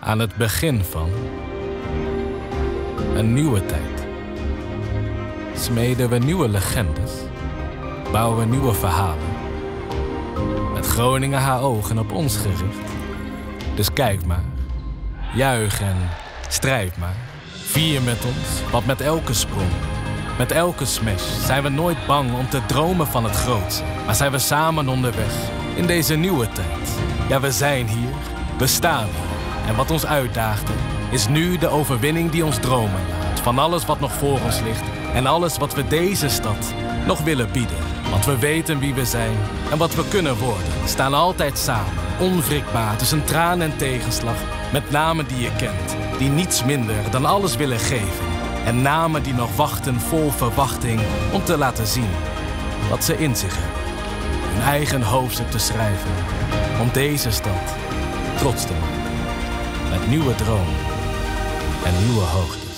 aan het begin van een nieuwe tijd. Smeden we nieuwe legendes, bouwen we nieuwe verhalen. Met Groningen haar ogen op ons gericht. Dus kijk maar, juich en strijd maar. Vier met ons, want met elke sprong, met elke smash zijn we nooit bang om te dromen van het grootste. Maar zijn we samen onderweg in deze nieuwe tijd. Ja, we zijn hier, we staan hier. En wat ons uitdaagde, is nu de overwinning die ons dromen laat. Van alles wat nog voor ons ligt en alles wat we deze stad nog willen bieden. Want we weten wie we zijn en wat we kunnen worden. Staan altijd samen, onwrikbaar tussen traan en tegenslag. Met namen die je kent, die niets minder dan alles willen geven. En namen die nog wachten vol verwachting om te laten zien wat ze in zich hebben. Hun eigen hoofdstuk te schrijven om deze stad trots te maken. Nieuwe dromen en nieuwe hoogte.